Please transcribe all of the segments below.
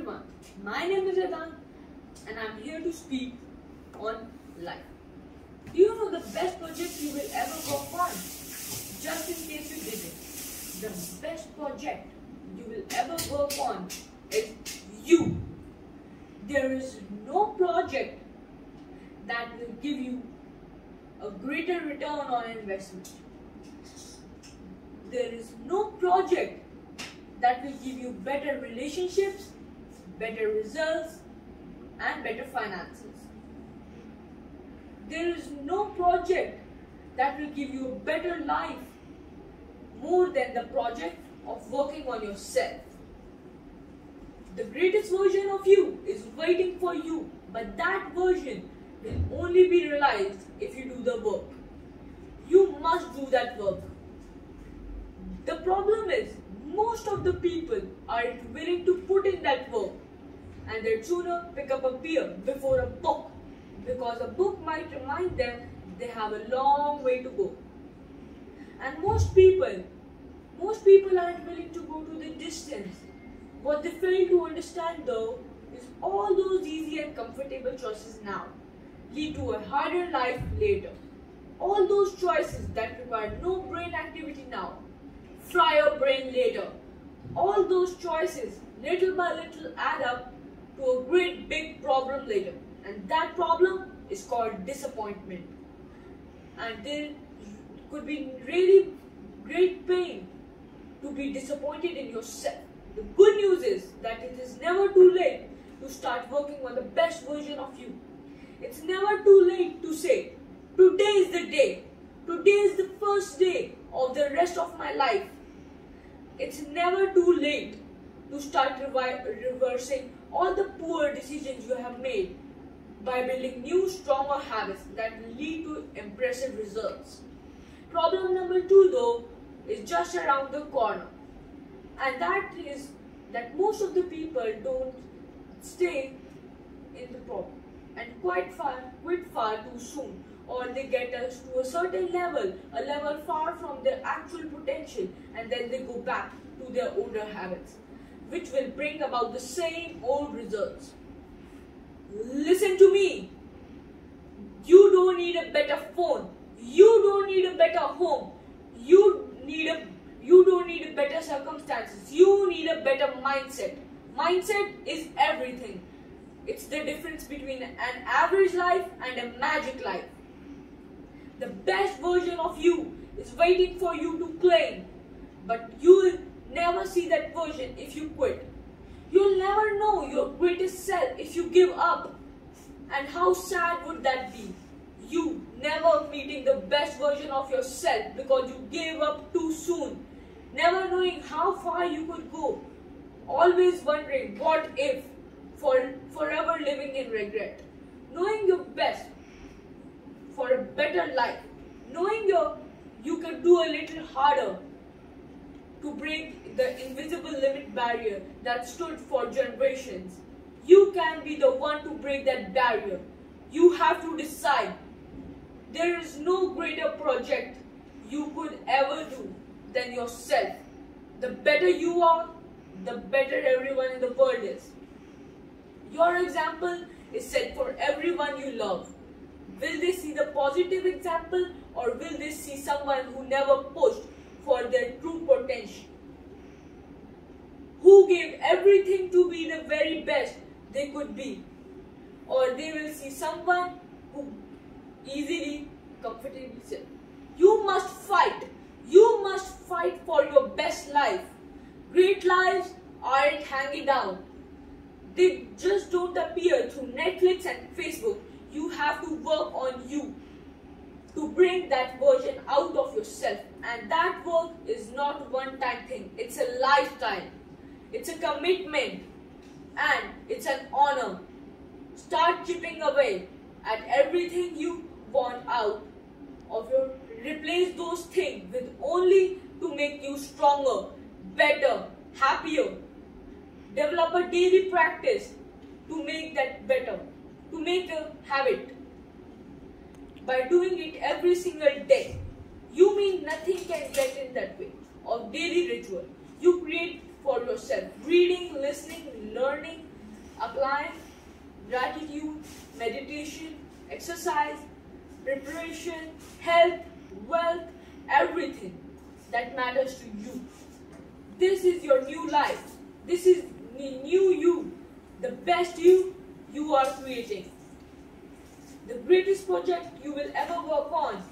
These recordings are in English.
everyone, my name is Ridaan and I'm here to speak on life. You know the best project you will ever work on? Just in case you didn't, the best project you will ever work on is you. There is no project that will give you a greater return on investment. There is no project that will give you better relationships, better results, and better finances. There is no project that will give you a better life more than the project of working on yourself. The greatest version of you is waiting for you, but that version will only be realized if you do the work. You must do that work. The problem is, most of the people aren't willing to put in that work and they'd sooner pick up a beer before a book because a book might remind them they have a long way to go. And most people, most people aren't willing to go to the distance. What they fail to understand though is all those easy and comfortable choices now lead to a harder life later. All those choices that require no brain activity now fry your brain later. All those choices, little by little, add up to a great big problem later. And that problem is called disappointment. And there could be really great pain to be disappointed in yourself. The good news is that it is never too late to start working on the best version of you. It's never too late to say, today is the day. Today is the first day of the rest of my life. It's never too late to start reversing all the poor decisions you have made by building new, stronger habits that lead to impressive results. Problem number two, though, is just around the corner, and that is that most of the people don't stay in the problem and quite far, quit far too soon or they get us to a certain level, a level far from their actual potential, and then they go back to their older habits, which will bring about the same old results. Listen to me. You don't need a better phone. You don't need a better home. You need a you don't need a better circumstances. You need a better mindset. Mindset is everything. It's the difference between an average life and a magic life. The best version of you is waiting for you to claim, but you never see that version if you quit. You'll never know your greatest self if you give up. And how sad would that be? You never meeting the best version of yourself because you gave up too soon. Never knowing how far you could go. Always wondering what if for forever living in regret. Knowing your best for a better life. Knowing your you can do a little harder to break the invisible limit barrier that stood for generations. You can be the one to break that barrier. You have to decide. There is no greater project you could ever do than yourself. The better you are, the better everyone in the world is. Your example is set for everyone you love. Will they see the positive example or will they see someone who never pushed potential? Who gave everything to be the very best they could be? Or they will see someone who easily, comfortably said, You must fight. You must fight for your best life. Great lives aren't hanging down. They just don't appear through Netflix and Facebook. You have to work on you to bring that version out of yourself. And that work is one time thing. It's a lifetime. It's a commitment. And it's an honor. Start chipping away at everything you want out of your replace those things with only to make you stronger, better, happier, Develop a daily practice to make that better, to make a habit. By doing it every single day, you mean nothing can get in that way of daily ritual. You create for yourself reading, listening, learning, applying gratitude, meditation, exercise, preparation, health, wealth, everything that matters to you. This is your new life. This is the new you, the best you you are creating. The greatest project you will ever work on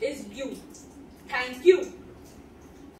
is you. Thank you.